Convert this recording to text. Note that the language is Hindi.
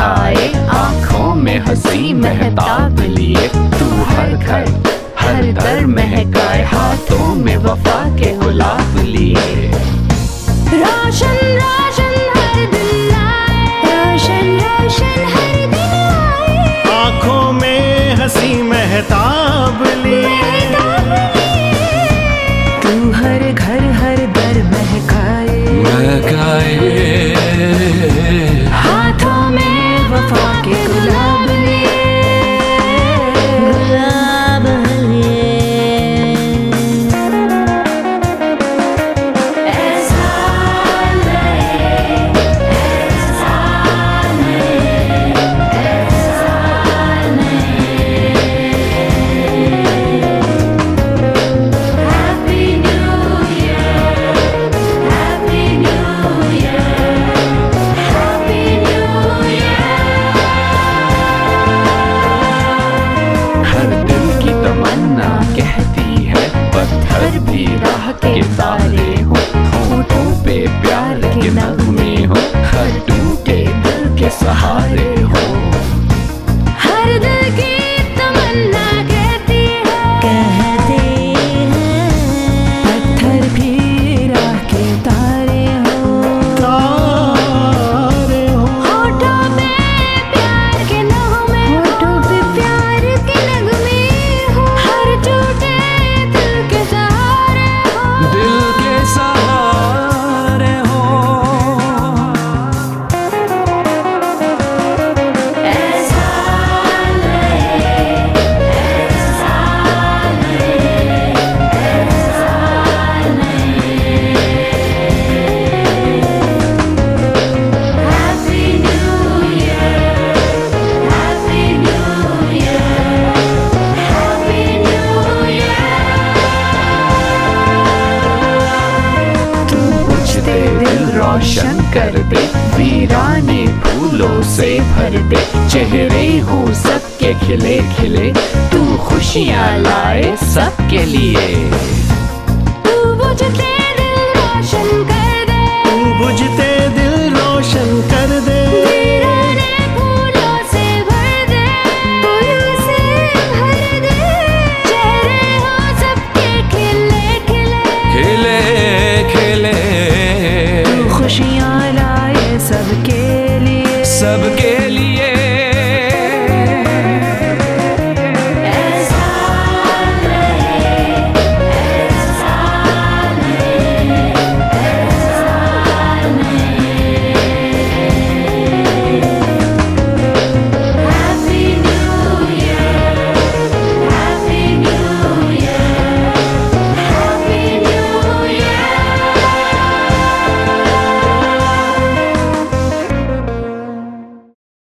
आए, आँखों में हँसी मेहताब लिए तू हर घर, हर दर महकाए, हाथों में वफा के गुलाब लिए। Sahare. दिल रोशन कर दे। वीराने फूलों से भर दे। चेहरे हो सबके खिले खिले तू खुशियाँ लाए सबके लिए।